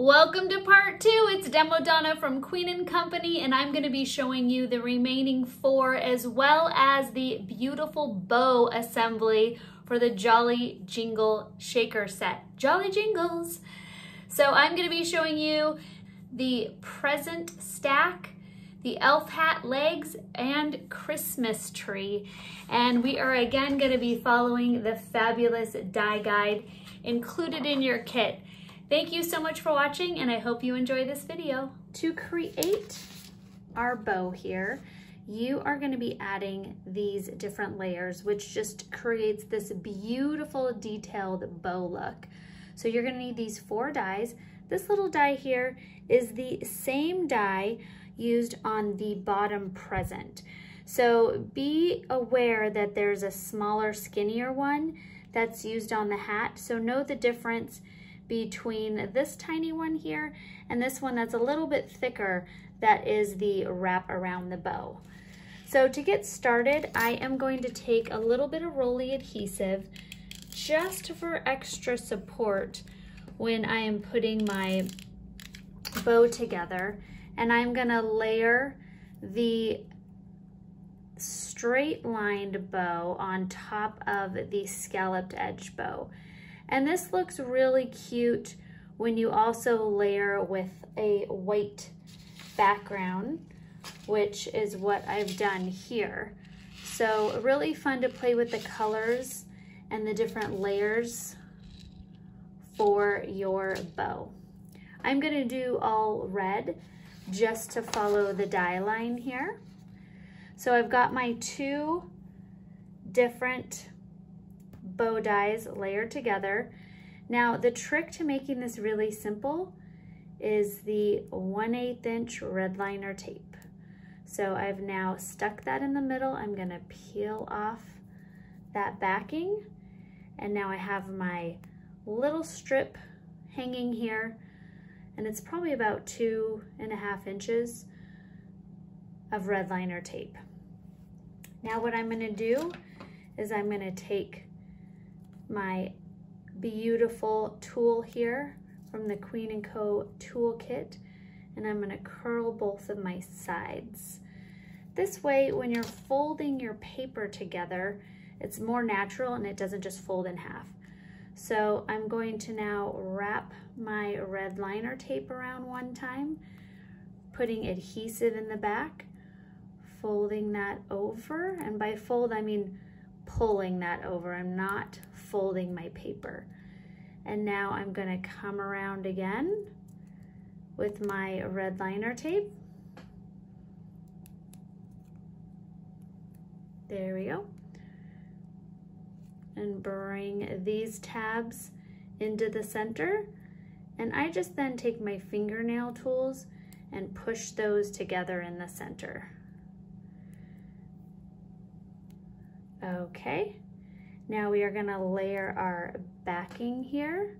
Welcome to part two. It's Demo Donna from Queen & Company and I'm gonna be showing you the remaining four as well as the beautiful bow assembly for the Jolly Jingle Shaker set. Jolly Jingles! So I'm gonna be showing you the present stack, the elf hat legs, and Christmas tree. And we are again gonna be following the fabulous die guide included in your kit. Thank you so much for watching and I hope you enjoy this video. To create our bow here, you are gonna be adding these different layers, which just creates this beautiful detailed bow look. So you're gonna need these four dies. This little die here is the same die used on the bottom present. So be aware that there's a smaller, skinnier one that's used on the hat. So know the difference between this tiny one here and this one that's a little bit thicker that is the wrap around the bow. So to get started, I am going to take a little bit of Rolly adhesive just for extra support when I am putting my bow together. And I'm gonna layer the straight lined bow on top of the scalloped edge bow. And this looks really cute when you also layer with a white background, which is what I've done here. So really fun to play with the colors and the different layers for your bow. I'm gonna do all red just to follow the die line here. So I've got my two different bow dies layered together. Now the trick to making this really simple is the 1 8 inch red liner tape. So I've now stuck that in the middle. I'm gonna peel off that backing and now I have my little strip hanging here and it's probably about two and a half inches of red liner tape. Now what I'm gonna do is I'm gonna take my beautiful tool here from the Queen & Co toolkit and I'm gonna curl both of my sides. This way, when you're folding your paper together, it's more natural and it doesn't just fold in half. So I'm going to now wrap my red liner tape around one time, putting adhesive in the back, folding that over, and by fold I mean pulling that over. I'm not folding my paper. And now I'm gonna come around again with my red liner tape. There we go. And bring these tabs into the center. And I just then take my fingernail tools and push those together in the center. Okay, now we are gonna layer our backing here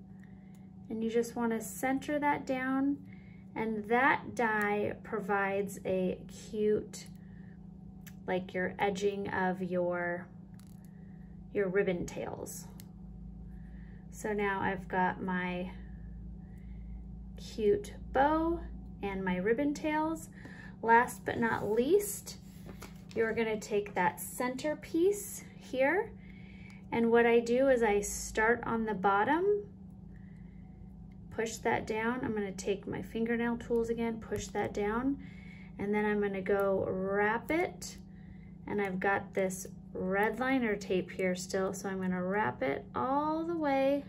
and you just wanna center that down and that die provides a cute, like your edging of your, your ribbon tails. So now I've got my cute bow and my ribbon tails. Last but not least, you're gonna take that center piece here and what I do is I start on the bottom, push that down. I'm gonna take my fingernail tools again, push that down, and then I'm gonna go wrap it. And I've got this red liner tape here still, so I'm gonna wrap it all the way,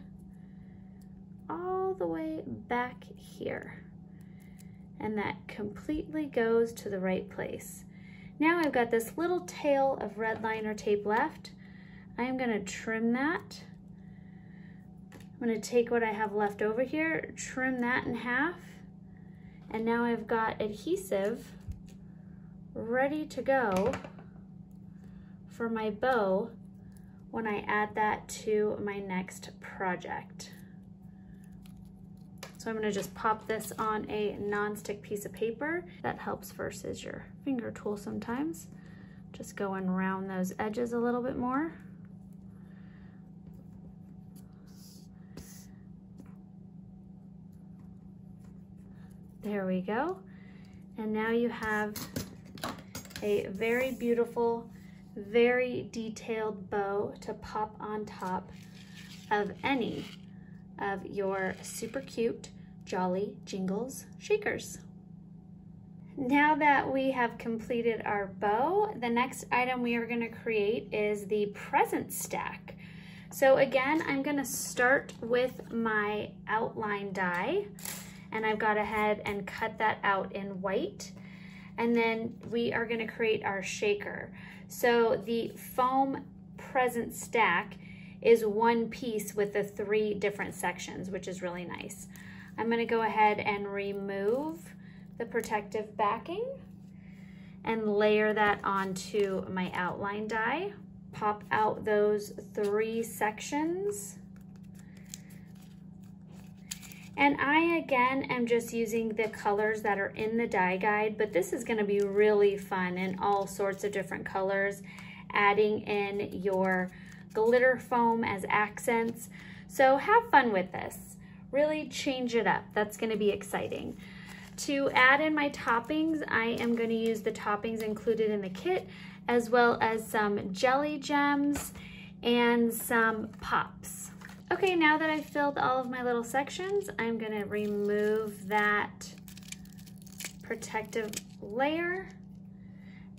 all the way back here. And that completely goes to the right place. Now I've got this little tail of red liner tape left. I'm gonna trim that. I'm gonna take what I have left over here, trim that in half, and now I've got adhesive ready to go for my bow when I add that to my next project. So I'm gonna just pop this on a non-stick piece of paper. That helps versus your finger tool sometimes. Just go and round those edges a little bit more. There we go. And now you have a very beautiful, very detailed bow to pop on top of any of your super cute Jolly Jingles shakers. Now that we have completed our bow, the next item we are gonna create is the present stack. So again, I'm gonna start with my outline die and I've got ahead and cut that out in white. And then we are gonna create our shaker. So the foam present stack is one piece with the three different sections, which is really nice. I'm gonna go ahead and remove the protective backing and layer that onto my outline die. Pop out those three sections. And I, again, am just using the colors that are in the die guide, but this is gonna be really fun in all sorts of different colors, adding in your glitter foam as accents. So have fun with this. Really change it up. That's gonna be exciting. To add in my toppings, I am gonna use the toppings included in the kit, as well as some jelly gems and some pops. Okay, now that I've filled all of my little sections, I'm gonna remove that protective layer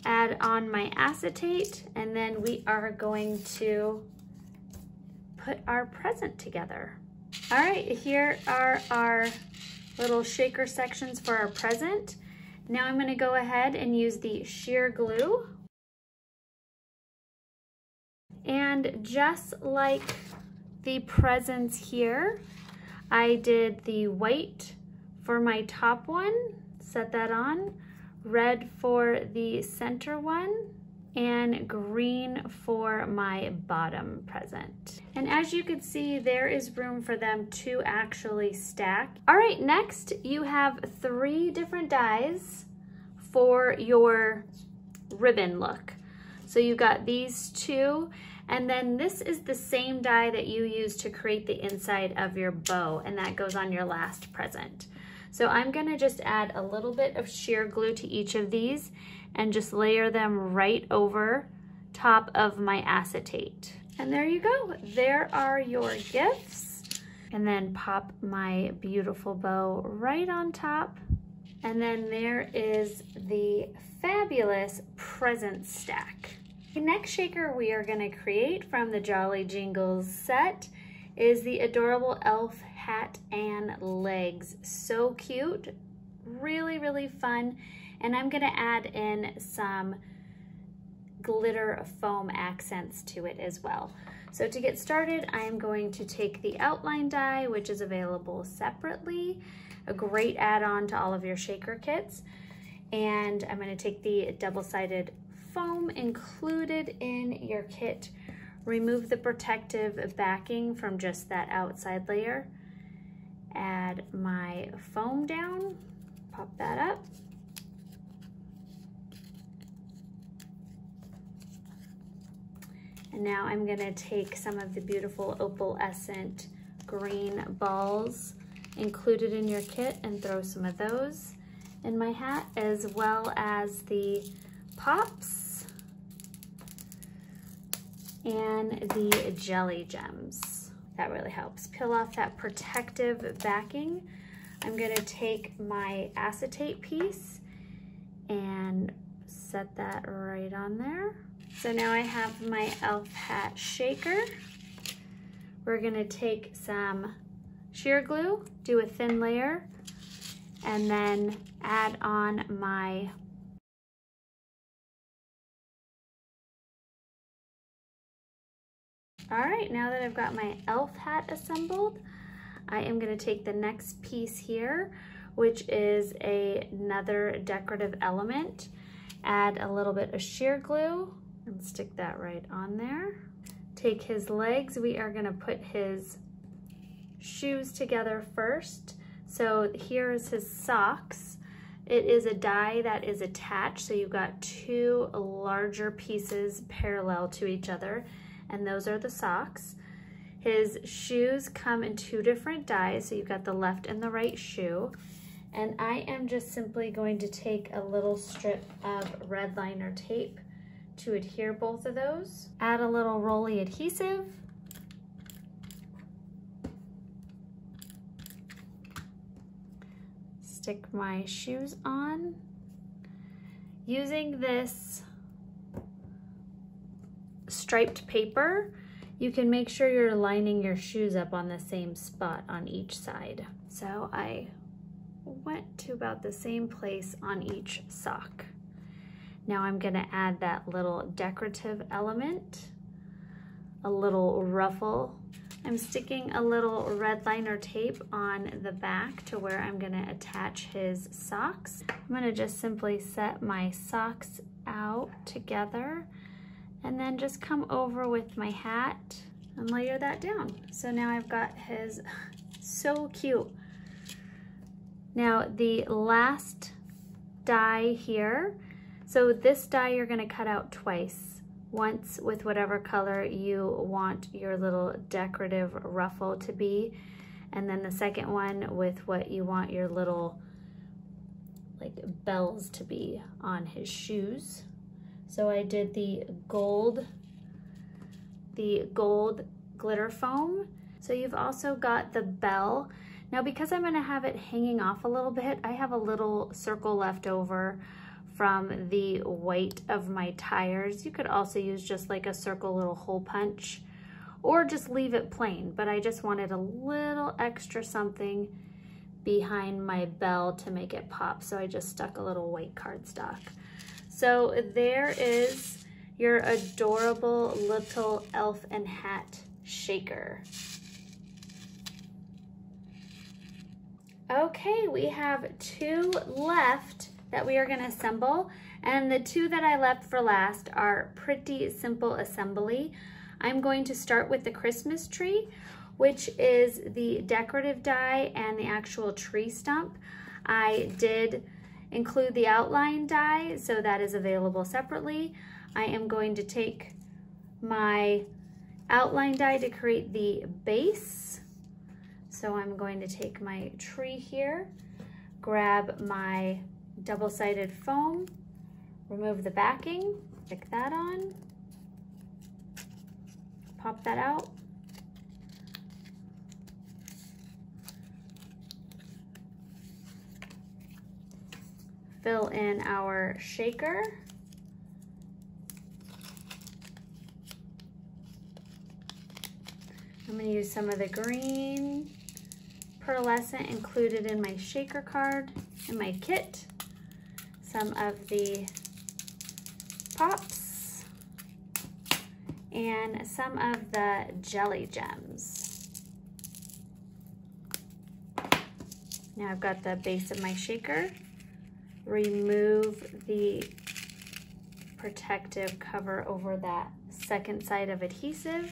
add on my acetate, and then we are going to put our present together. All right, here are our little shaker sections for our present. Now I'm gonna go ahead and use the sheer glue. And just like the presents here, I did the white for my top one, set that on red for the center one, and green for my bottom present. And as you can see, there is room for them to actually stack. All right, next you have three different dies for your ribbon look. So you've got these two, and then this is the same die that you use to create the inside of your bow, and that goes on your last present. So I'm gonna just add a little bit of sheer glue to each of these and just layer them right over top of my acetate. And there you go. There are your gifts. And then pop my beautiful bow right on top. And then there is the fabulous present stack. The next shaker we are gonna create from the Jolly Jingles set is the adorable elf hat and legs. So cute, really, really fun. And I'm gonna add in some glitter foam accents to it as well. So to get started, I am going to take the outline die, which is available separately, a great add-on to all of your shaker kits. And I'm gonna take the double-sided foam included in your kit, remove the protective backing from just that outside layer, add my foam down, pop that up. And now I'm gonna take some of the beautiful opalescent green balls included in your kit and throw some of those in my hat as well as the pops and the jelly gems. That really helps. Peel off that protective backing. I'm gonna take my acetate piece and set that right on there. So now I have my elf hat shaker. We're gonna take some sheer glue, do a thin layer, and then add on my All right, now that I've got my elf hat assembled, I am gonna take the next piece here, which is a, another decorative element, add a little bit of sheer glue and stick that right on there. Take his legs, we are gonna put his shoes together first. So here's his socks. It is a die that is attached, so you've got two larger pieces parallel to each other and those are the socks. His shoes come in two different dies, so you've got the left and the right shoe. And I am just simply going to take a little strip of red liner tape to adhere both of those. Add a little rolly adhesive. Stick my shoes on. Using this striped paper, you can make sure you're lining your shoes up on the same spot on each side. So I went to about the same place on each sock. Now I'm gonna add that little decorative element, a little ruffle. I'm sticking a little red liner tape on the back to where I'm gonna attach his socks. I'm gonna just simply set my socks out together and then just come over with my hat and layer that down. So now I've got his, so cute. Now the last die here, so this die you're gonna cut out twice. Once with whatever color you want your little decorative ruffle to be, and then the second one with what you want your little like bells to be on his shoes. So I did the gold, the gold glitter foam. So you've also got the bell. Now because I'm gonna have it hanging off a little bit, I have a little circle left over from the white of my tires. You could also use just like a circle little hole punch or just leave it plain, but I just wanted a little extra something behind my bell to make it pop. So I just stuck a little white cardstock. So there is your adorable little elf and hat shaker. Okay, we have two left that we are gonna assemble. And the two that I left for last are pretty simple assembly. I'm going to start with the Christmas tree, which is the decorative die and the actual tree stump. I did include the outline die, so that is available separately. I am going to take my outline die to create the base. So I'm going to take my tree here, grab my double-sided foam, remove the backing, stick that on, pop that out, fill in our shaker. I'm gonna use some of the green pearlescent included in my shaker card in my kit. Some of the pops and some of the jelly gems. Now I've got the base of my shaker remove the protective cover over that second side of adhesive.